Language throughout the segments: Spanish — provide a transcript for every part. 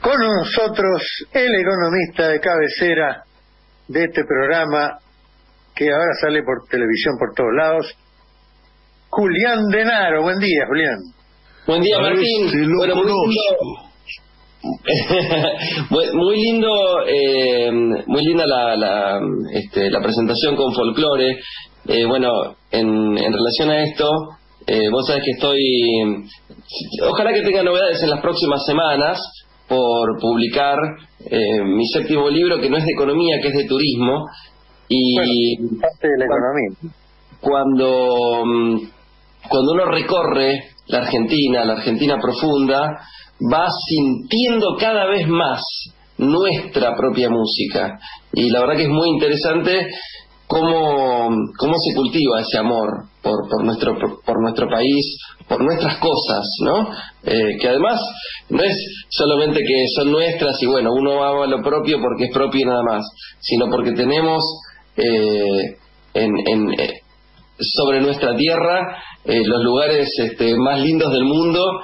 Con nosotros el economista de cabecera de este programa, que ahora sale por televisión por todos lados, Julián Denaro. Buen día, Julián. Buen día, Martín. bueno, muy lindo, muy, lindo eh, muy linda la, la, este, la presentación con folclore. Eh, bueno, en, en relación a esto, eh, vos sabés que estoy, ojalá que tenga novedades en las próximas semanas por publicar eh, mi séptimo libro, que no es de economía, que es de turismo. Y parte de la economía. Cuando, mm, cuando uno recorre la Argentina, la Argentina profunda, va sintiendo cada vez más nuestra propia música. Y la verdad que es muy interesante cómo, cómo se cultiva ese amor por, por, nuestro, por nuestro país, por nuestras cosas, ¿no? Eh, que además no es solamente que son nuestras y bueno, uno ama lo propio porque es propio y nada más, sino porque tenemos eh, en, en, eh, sobre nuestra tierra los lugares este, más lindos del mundo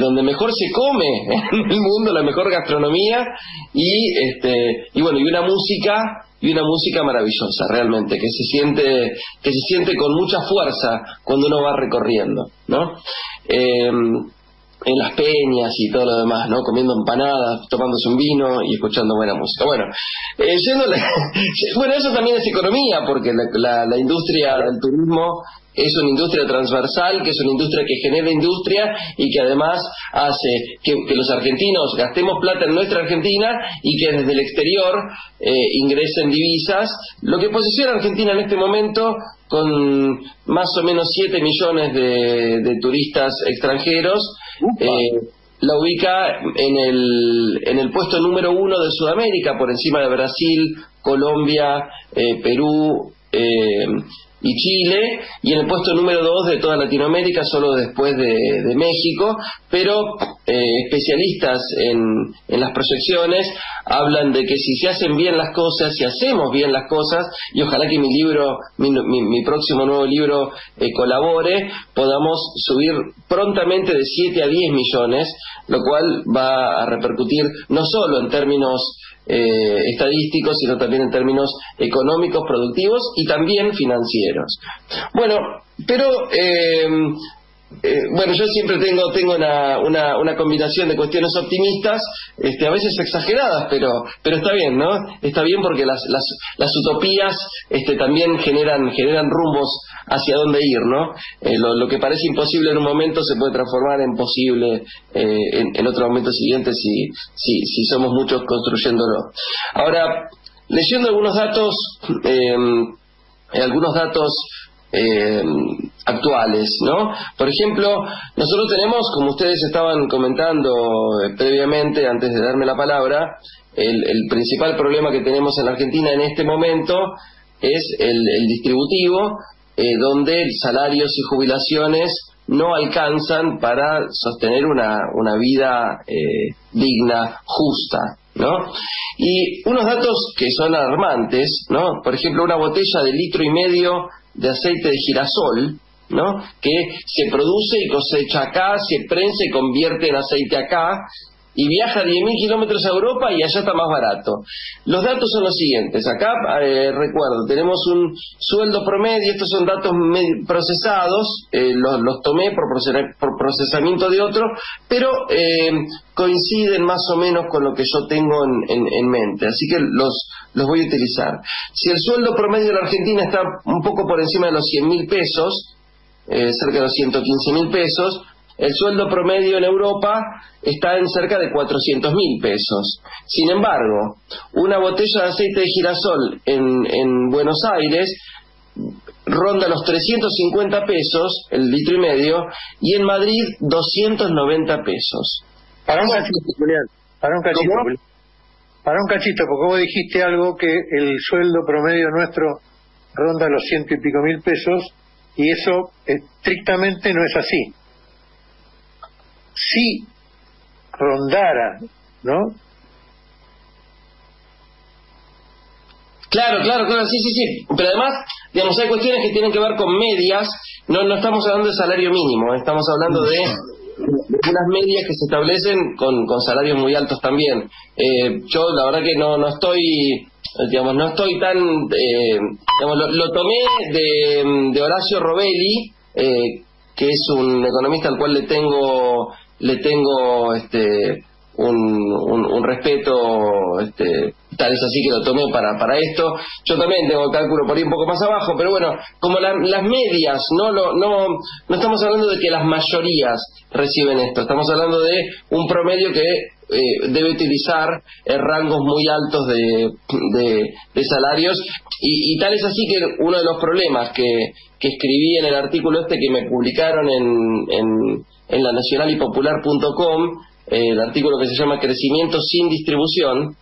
donde mejor se come en el mundo, la mejor gastronomía y este y bueno y una música y una música maravillosa realmente que se siente que se siente con mucha fuerza cuando uno va recorriendo no eh, en las peñas y todo lo demás, ¿no? Comiendo empanadas, tomándose un vino y escuchando buena música. Bueno, eh, bueno, eso también es economía, porque la, la industria del turismo es una industria transversal, que es una industria que genera industria y que además hace que, los argentinos gastemos plata en nuestra Argentina y que desde el exterior eh, ingresen divisas, lo que posiciona a Argentina en este momento con más o menos 7 millones de, turistas extranjeros. Eh, la ubica en el, en el puesto número uno de Sudamérica, por encima de Brasil, Colombia, eh, Perú, eh, y Chile, y en el puesto número dos de toda Latinoamérica, solo después de, México, pero eh, especialistas en, las proyecciones hablan de que si se hacen bien las cosas, si hacemos bien las cosas, y ojalá que mi libro, mi, próximo nuevo libro eh, colabore, podamos subir prontamente de 7 a 10 millones, lo cual va a repercutir no solo en términos eh, estadísticos, sino también en términos económicos, productivos y también financieros. Bueno, pero eh, bueno, yo siempre tengo, tengo una, una, combinación de cuestiones optimistas, este, a veces exageradas, pero, pero está bien, ¿no? Está bien porque las, las, las utopías este, también generan, generan rumbos hacia dónde ir, ¿no? Eh, lo, que parece imposible en un momento se puede transformar en posible eh, en, otro momento siguiente si, si, si somos muchos construyéndolo. Ahora, leyendo algunos datos, algunos datos eh, actuales, ¿no? Por ejemplo, nosotros tenemos, como ustedes estaban comentando eh, previamente, antes de darme la palabra, el, principal problema que tenemos en la Argentina en este momento es el, distributivo, eh, donde salarios y jubilaciones no alcanzan para sostener una, una vida digna, justa, ¿no? Y unos datos que son alarmantes, ¿no? Por ejemplo, una botella de litro y medio de aceite de girasol, ¿no? que se produce y cosecha acá, se prensa y convierte en aceite acá, y viaja 10.000 kilómetros a Europa y allá está más barato. Los datos son los siguientes. Acá, eh, recuerdo, tenemos un sueldo promedio, estos son datos procesados, eh, los, tomé por, procesamiento de otro, pero eh, coinciden más o menos con lo que yo tengo en, mente, así que los, los voy a utilizar. Si el sueldo promedio de la Argentina está un poco por encima de los 100.000 pesos, cerca de los 115 mil pesos, el sueldo promedio en Europa está en cerca de 400 mil pesos. Sin embargo, una botella de aceite de girasol en, en Buenos Aires ronda los 350 pesos, el litro y medio, y en Madrid 290 pesos. Para un cachito, Julián. Para un cachito, Para un cachito, porque vos dijiste algo que el sueldo promedio nuestro ronda los ciento y pico mil pesos, y eso estrictamente no es así si rondara, ¿no? Claro, claro, claro, sí, sí, sí. Pero además, digamos, hay cuestiones que tienen que ver con medias. No, no estamos hablando de salario mínimo, estamos hablando de unas medias que se establecen con, con salarios muy altos también. Eh, yo la verdad que no, no estoy digamos, no estoy tan, eh, digamos, lo, tomé de, de, Horacio Robelli, eh, que es un economista al cual le tengo, le tengo, este, un, un, respeto, este, tal es así que lo tomé para, para esto. Yo también tengo cálculo por ahí un poco más abajo, pero bueno, como las medias, no, lo, no, no estamos hablando de que las mayorías reciben esto, estamos hablando de un promedio que eh, debe utilizar eh, rangos muy altos de, de, salarios y, y, tal es así que uno de los problemas que, que escribí en el artículo este que me publicaron en, en, en la nacional y popular.com, eh, el artículo que se llama Crecimiento sin distribución,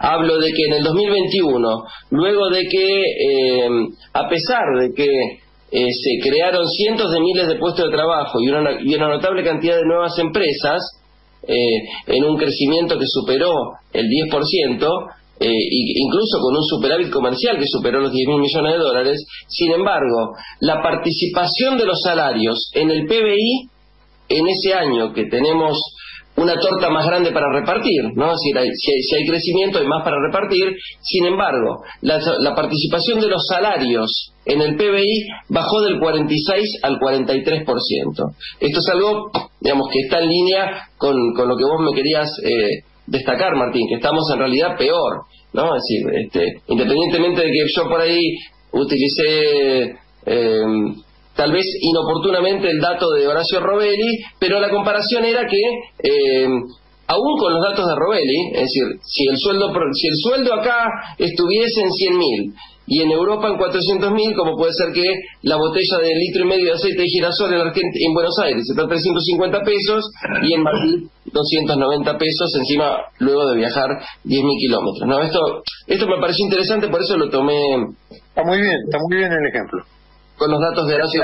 hablo de que en el 2021, luego de que, a pesar de que se crearon cientos de miles de puestos de trabajo y una, notable cantidad de nuevas empresas, eh, en un crecimiento que superó el 10%, eh, incluso con un superávit comercial que superó los 10 mil millones de dólares. Sin embargo, la participación de los salarios en el PBI en ese año que tenemos una torta más grande para repartir, ¿no? Si hay, si hay, crecimiento hay más para repartir. Sin embargo, la, participación de los salarios en el PBI bajó del 46 al 43%. Esto es algo, digamos, que está en línea con, lo que vos me querías eh, destacar, Martín, que estamos en realidad peor, ¿no? Es decir, este, independientemente de que yo por ahí utilicé eh, tal vez inoportunamente el dato de Horacio Robelli, pero la comparación era que eh, aún con los datos de Robelli, es decir, si el sueldo si el sueldo acá estuviese en 100.000 y en Europa en 400.000, como puede ser que la botella de litro y medio de aceite de girasol en, en Buenos Aires está a 350 pesos y en Madrid 290 pesos, encima luego de viajar 10.000 kilómetros. ¿no? Esto, esto me pareció interesante, por eso lo tomé. Está muy bien, está muy bien el ejemplo con los datos de Horacio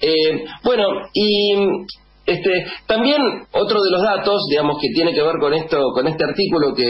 eh, bueno, y este, también otro de los datos, digamos, que tiene que ver con esto, con este artículo que,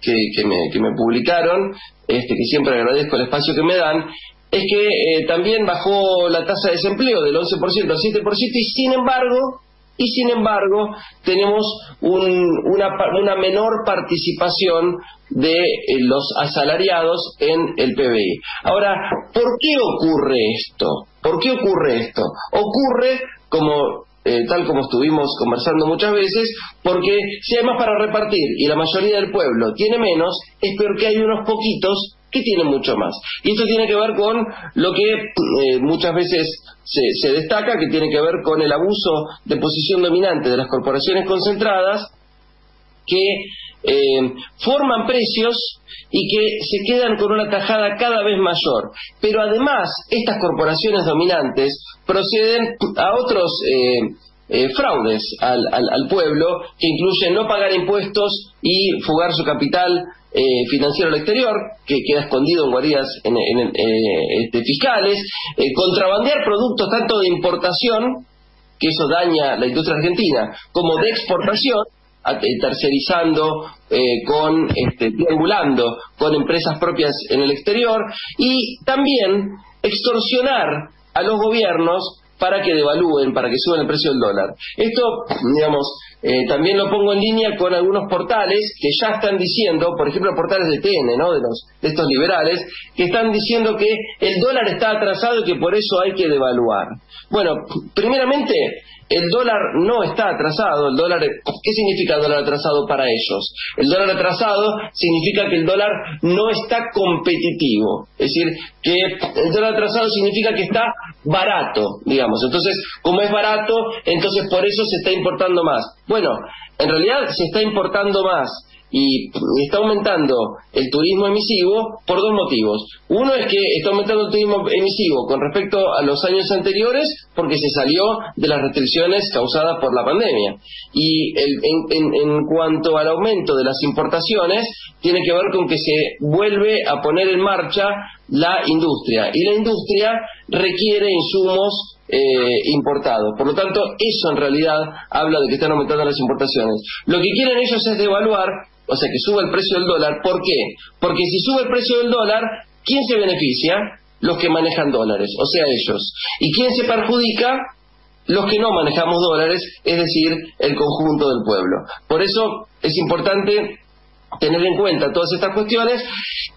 que, me, publicaron, este, que siempre agradezco el espacio que me dan, es que eh, también bajó la tasa de desempleo del 11% al 7% y sin embargo y sin embargo tenemos una, una menor participación de eh, los asalariados en el PBI. Ahora, ¿por qué ocurre esto? ¿Por qué ocurre esto? Ocurre como eh, tal como estuvimos conversando muchas veces, porque si hay más para repartir y la mayoría del pueblo tiene menos, es porque hay unos poquitos que tienen mucho más. Y esto tiene que ver con lo que eh, muchas veces se, destaca, que tiene que ver con el abuso de posición dominante de las corporaciones concentradas, que eh, forman precios y que se quedan con una tajada cada vez mayor. Pero además, estas corporaciones dominantes proceden a otros eh, fraudes al, pueblo, que incluyen no pagar impuestos y fugar su capital eh, financiero al exterior, que queda escondido en guaridas eh, este, fiscales, eh, contrabandear productos tanto de importación, que eso daña la industria argentina, como de exportación, tercerizando, con este, triangulando con empresas propias en el exterior y también extorsionar a los gobiernos para que devalúen, para que suban el precio del dólar. Esto, digamos, eh, también lo pongo en línea con algunos portales que ya están diciendo, por ejemplo, portales de TN, ¿no? De, los, de estos liberales, que están diciendo que el dólar está atrasado y que por eso hay que devaluar. Bueno, primeramente, el dólar no está atrasado. El dólar, ¿Qué significa dólar atrasado para ellos? El dólar atrasado significa que el dólar no está competitivo. Es decir, que el dólar atrasado significa que está barato, digamos. Entonces, como es barato, entonces por eso se está importando más. Bueno, en realidad se está importando más y está aumentando el turismo emisivo por dos motivos. Uno es que está aumentando el turismo emisivo con respecto a los años anteriores porque se salió de las restricciones causadas por la pandemia. Y en, cuanto al aumento de las importaciones, tiene que ver con que se vuelve a poner en marcha la industria. Y la industria requiere insumos eh, importados. Por lo tanto, eso en realidad habla de que están aumentando las importaciones. Lo que quieren ellos es devaluar, o sea, que suba el precio del dólar. ¿Por qué? Porque si sube el precio del dólar, ¿quién se beneficia? Los que manejan dólares, o sea, ellos. ¿Y quién se perjudica? los que no manejamos dólares, es decir, el conjunto del pueblo. Por eso es importante tener en cuenta todas estas cuestiones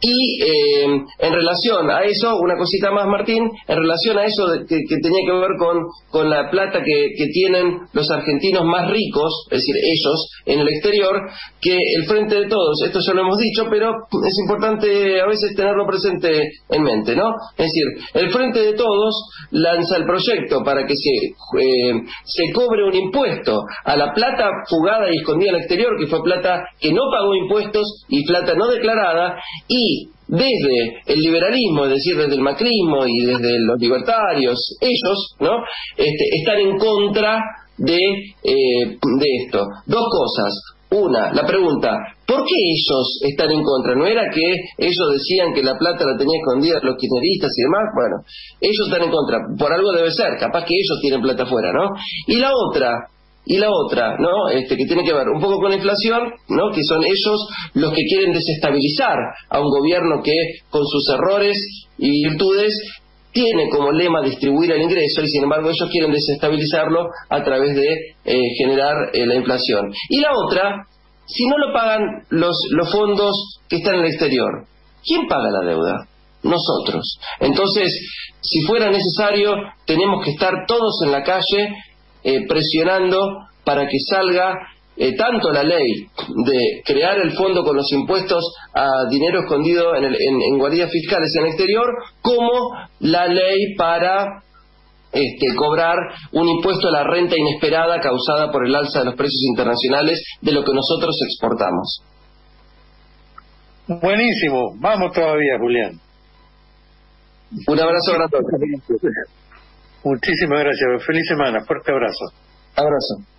y eh, en relación a eso, una cosita más Martín, en relación a eso que, tenía que ver con, con la plata que, tienen los argentinos más ricos, es decir, ellos en el exterior, que el Frente de Todos, esto ya lo hemos dicho, pero es importante a veces tenerlo presente en mente, ¿no? Es decir, el Frente de Todos lanza el proyecto para que se, eh, se cobre un impuesto a la plata fugada y escondida en el exterior, que fue plata que no pagó impuestos, y plata no declarada y desde el liberalismo, es decir, desde el macrismo y desde los libertarios, ellos, ¿no? Este, están en contra de, eh, de esto. Dos cosas. Una, la pregunta, ¿por qué ellos están en contra? ¿No era que ellos decían que la plata la tenía escondida los kirchneristas y demás? Bueno, ellos están en contra. Por algo debe ser, capaz que ellos tienen plata afuera, ¿no? Y la otra, y la otra, ¿no? Este, que tiene que ver un poco con la inflación, ¿no? Que son ellos los que quieren desestabilizar a un gobierno que, con sus errores y virtudes, tiene como lema distribuir el ingreso y sin embargo ellos quieren desestabilizarlo a través de eh, generar eh, la inflación. Y la otra, si no lo pagan los, los fondos que están en el exterior, ¿quién paga la deuda? Nosotros. Entonces, si fuera necesario, tenemos que estar todos en la calle eh, presionando para que salga eh, tanto la ley de crear el fondo con los impuestos a dinero escondido en, en, guardias fiscales en el exterior, como la ley para este, cobrar un impuesto a la renta inesperada causada por el alza de los precios internacionales de lo que nosotros exportamos. Buenísimo, vamos todavía, Julián. Un abrazo grande. Muchísimas gracias. Feliz semana. Fuerte abrazo. Abrazo.